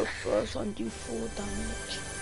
the first one do 4 damage.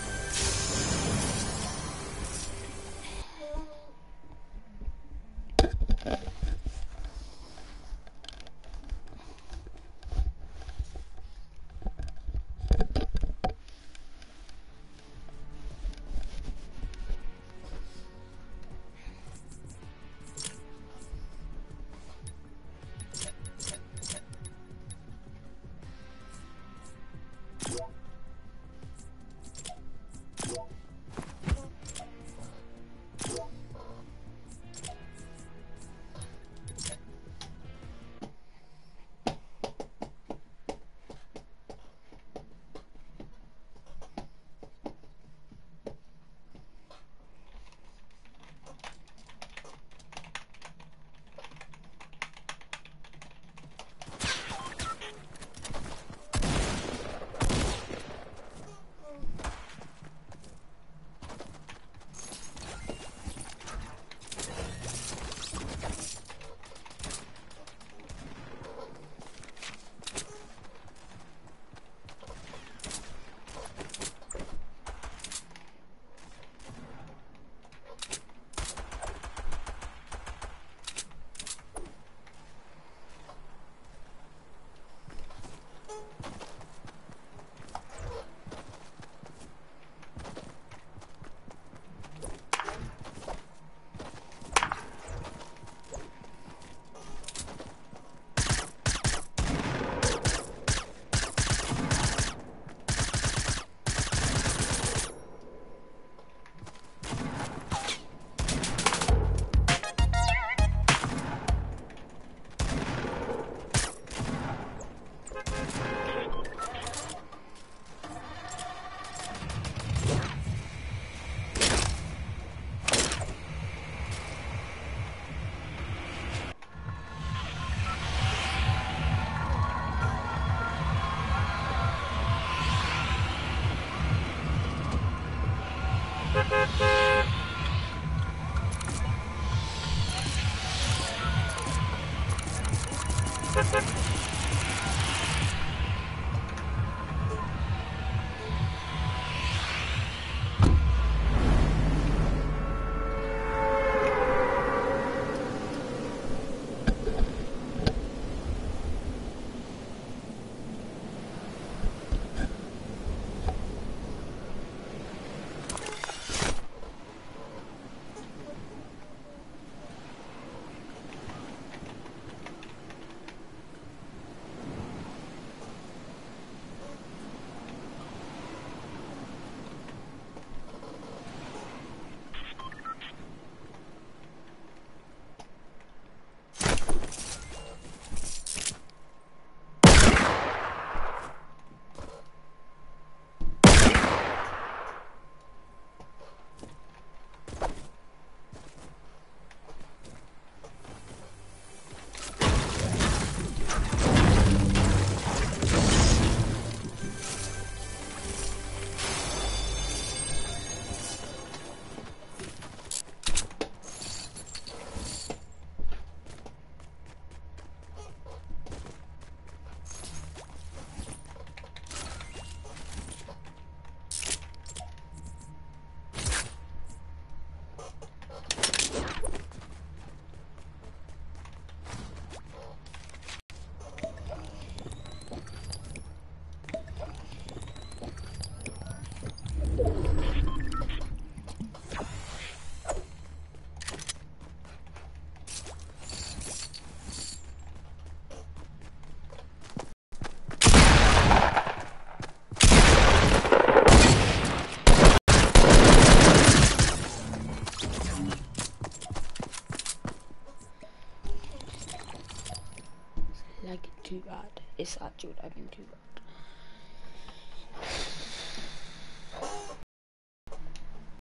It's actually uh, lagging too.